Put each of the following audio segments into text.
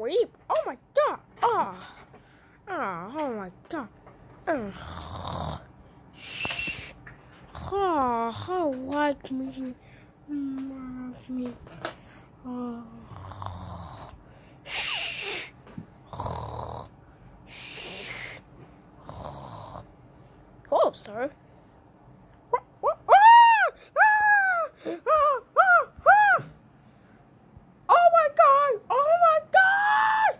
sleep. Oh my god. Oh. Oh, oh my god. Ah, Shh. Oh, I like me. Mm, me. Oh. Oh, sir. What? What? Ah! Ah! Ah! Ah! Ah! Oh my god! Oh my god!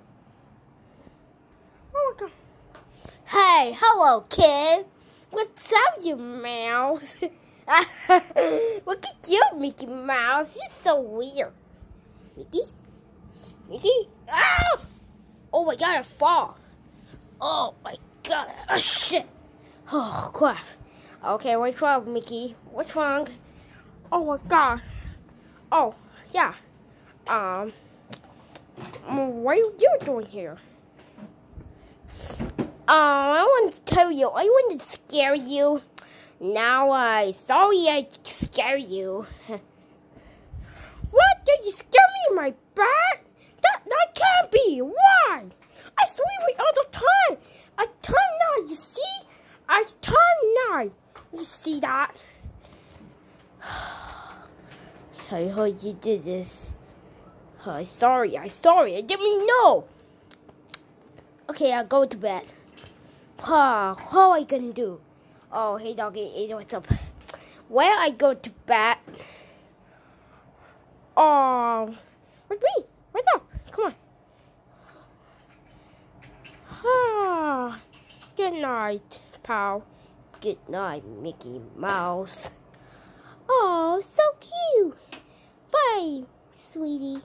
Oh my god. Hey, hello, kid. What's up, you mouse? Look at you, Mickey Mouse. You're so weird. Mickey? Mickey? Ah! Oh my god, I fall. Oh my god. Oh shit. Oh crap. Okay, what's wrong, Mickey? What's wrong? Oh my god. Oh, yeah. Um, what are you doing here? Um, I want to tell you, I want to scare you. Now, I uh, sorry I scare you. what? Did you scare me my back? That, that can't be. Why? I swear it all the time. I turn now, you see? I turn now. You see that? I heard you did this. I'm sorry, I'm sorry, I didn't know. Okay, I'll go to bed. Huh, how I gonna do? Oh, hey doggy, hey, what's up? Well, I go to bed. Oh, with me, wake up, come on. Ah, good night, pal. Good night, Mickey Mouse. Oh, so cute. Bye, sweetie.